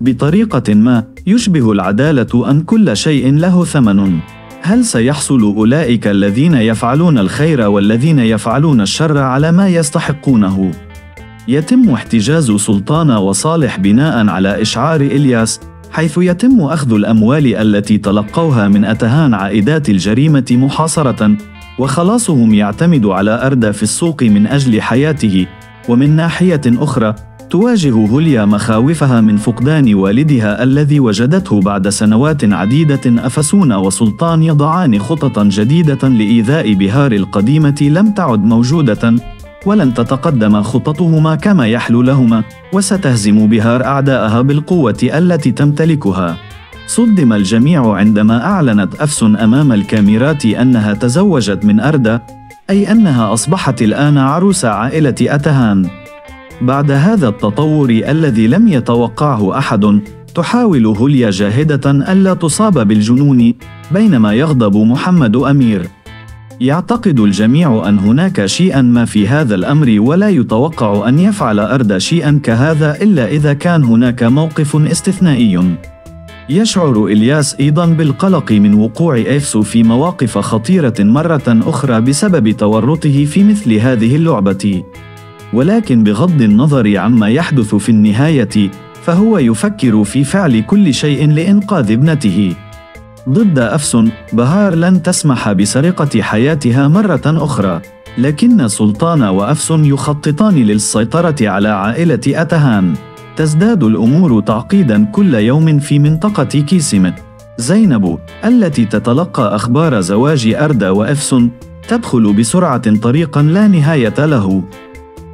بطريقة ما يشبه العدالة أن كل شيء له ثمن هل سيحصل أولئك الذين يفعلون الخير والذين يفعلون الشر على ما يستحقونه؟ يتم احتجاز سلطان وصالح بناء على إشعار إلياس حيث يتم أخذ الأموال التي تلقوها من أتهان عائدات الجريمة محاصرة وخلاصهم يعتمد على أردى في السوق من أجل حياته ومن ناحية أخرى تواجه هوليا مخاوفها من فقدان والدها الذي وجدته بعد سنوات عديدة أفسون وسلطان يضعان خططا جديدة لإيذاء بهار القديمة لم تعد موجودة ولن تتقدم خططهما كما يحلو لهما وستهزم بهار أعداءها بالقوة التي تمتلكها. صدم الجميع عندما أعلنت أفس أمام الكاميرات أنها تزوجت من أردى أي أنها أصبحت الآن عروس عائلة أتهان. بعد هذا التطور الذي لم يتوقعه أحد تحاول هوليا جاهدة ألا تصاب بالجنون بينما يغضب محمد أمير. يعتقد الجميع أن هناك شيئا ما في هذا الأمر ولا يتوقع أن يفعل أردى شيئا كهذا إلا إذا كان هناك موقف استثنائي. يشعر إلياس أيضا بالقلق من وقوع إيفسو في مواقف خطيرة مرة أخرى بسبب تورطه في مثل هذه اللعبة. ولكن بغض النظر عما يحدث في النهاية فهو يفكر في فعل كل شيء لإنقاذ ابنته. ضد أفسن بهار لن تسمح بسرقة حياتها مرة أخرى لكن سلطان وأفسن يخططان للسيطرة على عائلة أتهان. تزداد الأمور تعقيدا كل يوم في منطقة كيسمت زينب التي تتلقى أخبار زواج أردى وأفسن تدخل بسرعة طريقا لا نهاية له.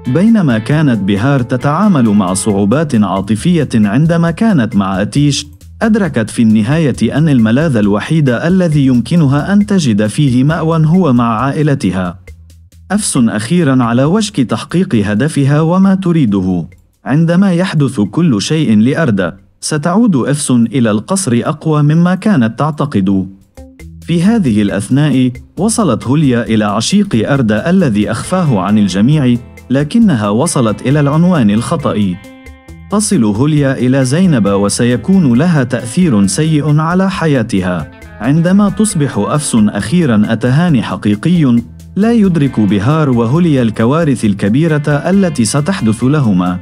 بينما كانت بهار تتعامل مع صعوبات عاطفية عندما كانت مع أتيش أدركت في النهاية أن الملاذ الوحيد الذي يمكنها أن تجد فيه مأوى هو مع عائلتها. أفسن أخيرا على وشك تحقيق هدفها وما تريده. عندما يحدث كل شيء لأردى، ستعود أفسن إلى القصر أقوى مما كانت تعتقد. في هذه الأثناء وصلت هوليا إلى عشيق أردى الذي أخفاه عن الجميع، لكنها وصلت إلى العنوان الخطأ. تصل هوليا إلى زينب وسيكون لها تأثير سيء على حياتها. عندما تصبح أفس أخيرا أتهان حقيقي لا يدرك بهار وهوليا الكوارث الكبيرة التي ستحدث لهما.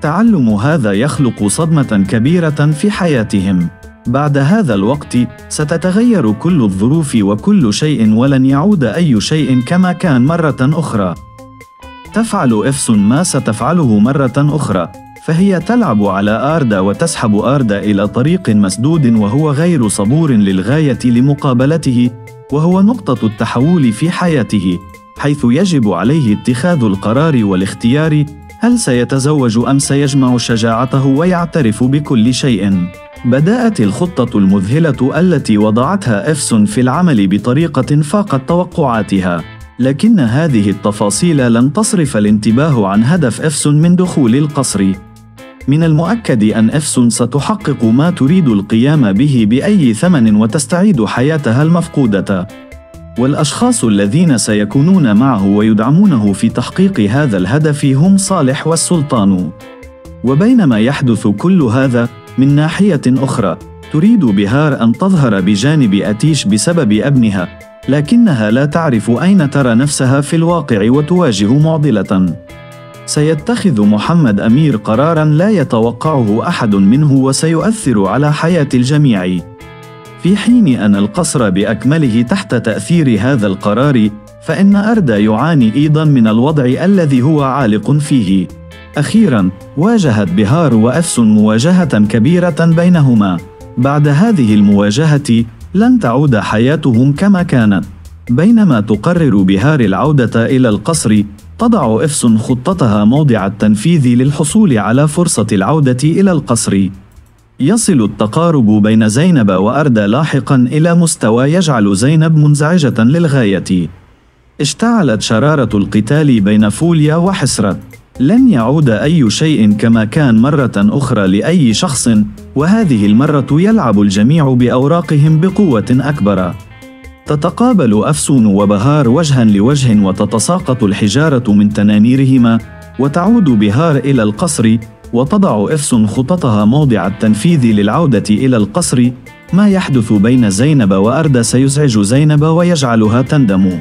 تعلم هذا يخلق صدمة كبيرة في حياتهم. بعد هذا الوقت ستتغير كل الظروف وكل شيء ولن يعود أي شيء كما كان مرة أخرى. تفعل إفس ما ستفعله مرة أخرى فهي تلعب على آردا وتسحب آردا إلى طريق مسدود وهو غير صبور للغاية لمقابلته وهو نقطة التحول في حياته حيث يجب عليه اتخاذ القرار والاختيار هل سيتزوج أم سيجمع شجاعته ويعترف بكل شيء. بدأت الخطة المذهلة التي وضعتها إفسون في العمل بطريقة فاقت توقعاتها. لكن هذه التفاصيل لن تصرف الانتباه عن هدف إفسون من دخول القصر من المؤكد أن إفسون ستحقق ما تريد القيام به بأي ثمن وتستعيد حياتها المفقودة. والأشخاص الذين سيكونون معه ويدعمونه في تحقيق هذا الهدف هم صالح والسلطان. وبينما يحدث كل هذا من ناحية أخرى، تريد بهار أن تظهر بجانب أتيش بسبب أبنها، لكنها لا تعرف أين ترى نفسها في الواقع وتواجه معضلة. سيتخذ محمد أمير قرارا لا يتوقعه أحد منه وسيؤثر على حياة الجميع. في حين أن القصر بأكمله تحت تأثير هذا القرار فإن اردى يعاني أيضا من الوضع الذي هو عالق فيه. أخيرا واجهت بهار وافس مواجهة كبيرة بينهما. بعد هذه المواجهة لن تعود حياتهم كما كانت بينما تقرر بهار العودة إلى القصر تضع إفسون خطتها موضع التنفيذ للحصول على فرصة العودة إلى القصر. يصل التقارب بين زينب وأردى لاحقا إلى مستوى يجعل زينب منزعجة للغاية. اشتعلت شرارة القتال بين فوليا وحسرت. لن يعود أي شيء كما كان مرة أخرى لأي شخص، وهذه المرة يلعب الجميع بأوراقهم بقوة أكبر. تتقابل أفسون وبهار وجها لوجه وتتساقط الحجارة من تنانيرهما وتعود بهار إلى القصر وتضع إفسون خططها موضع التنفيذ للعودة إلى القصر ما يحدث بين زينب وأردى سيزعج زينب ويجعلها تندم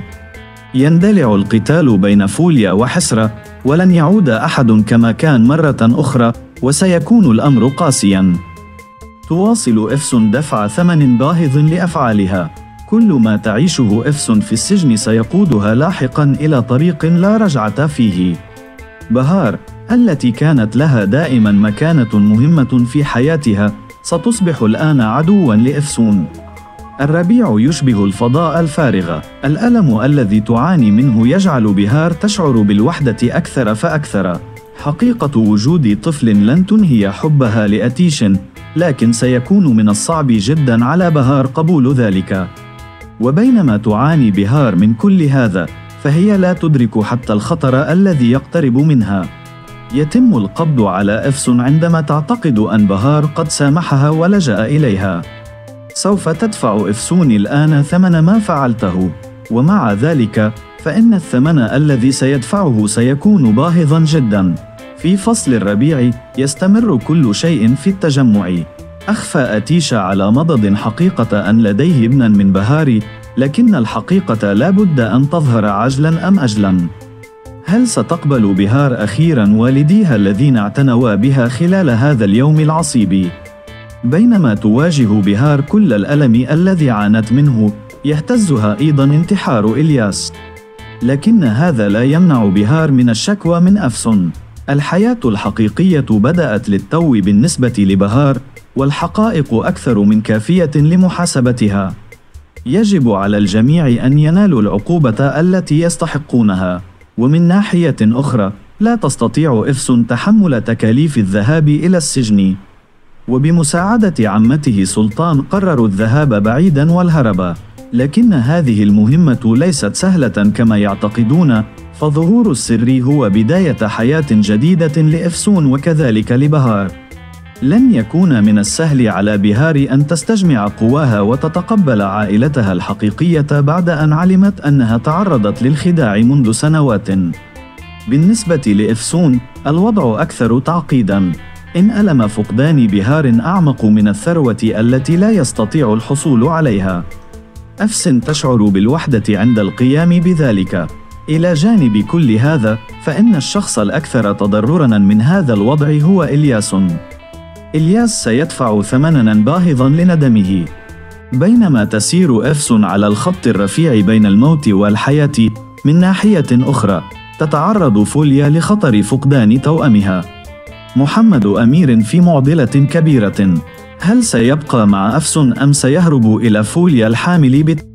يندلع القتال بين فوليا وحسرة ولن يعود أحد كما كان مرة أخرى وسيكون الأمر قاسيا تواصل إفسون دفع ثمن باهظ لأفعالها. كل ما تعيشه إفسون في السجن سيقودها لاحقا إلى طريق لا رجعة فيه. بهار التي كانت لها دائما مكانة مهمة في حياتها ستصبح الآن عدوا لإفسون. الربيع يشبه الفضاء الفارغ. الألم الذي تعاني منه يجعل بهار تشعر بالوحدة أكثر فأكثر. حقيقة وجود طفل لن تنهي حبها لأتيش. لكن سيكون من الصعب جدا على بهار قبول ذلك. وبينما تعاني بهار من كل هذا فهي لا تدرك حتى الخطر الذي يقترب منها. يتم القبض على إفسون عندما تعتقد أن بهار قد سامحها ولجأ إليها. سوف تدفع إفسون الآن ثمن ما فعلته. ومع ذلك فإن الثمن الذي سيدفعه سيكون باهظا جدا. في فصل الربيع يستمر كل شيء في التجمع. أخفى أتيشا على مضض حقيقة أن لديه ابنا من بهاري لكن الحقيقة لا بد أن تظهر عجلا أم أجلا. هل ستقبل بهار أخيرا والديها الذين اعتنوا بها خلال هذا اليوم العصيب؟ بينما تواجه بهار كل الألم الذي عانت منه يهتزها أيضا انتحار إلياس. لكن هذا لا يمنع بهار من الشكوى من أفسون الحياة الحقيقية بدأت للتو بالنسبة لبهار والحقائق أكثر من كافية لمحاسبتها. يجب على الجميع أن ينالوا العقوبة التي يستحقونها. ومن ناحية أخرى لا تستطيع إفسون تحمل تكاليف الذهاب إلى السجن. وبمساعدة عمته سلطان قرروا الذهاب بعيدا والهرب. لكن هذه المهمة ليست سهلة كما يعتقدون. فظهور السر هو بداية حياة جديدة لإفسون وكذلك لبهار لن يكون من السهل على بهار أن تستجمع قواها وتتقبل عائلتها الحقيقية بعد أن علمت أنها تعرضت للخداع منذ سنوات بالنسبة لإفسون الوضع أكثر تعقيداً إن ألم فقدان بهار أعمق من الثروة التي لا يستطيع الحصول عليها. أفسن تشعر بالوحدة عند القيام بذلك. إلى جانب كل هذا، فإن الشخص الأكثر تضرراً من هذا الوضع هو إلياس. إلياس سيدفع ثمناً باهظاً لندمه. بينما تسير أفسن على الخط الرفيع بين الموت والحياة، من ناحية أخرى، تتعرض فوليا لخطر فقدان توأمها. محمد أمير في معضلة كبيرة هل سيبقى مع أفسن أم سيهرب إلى فوليا الحامل بت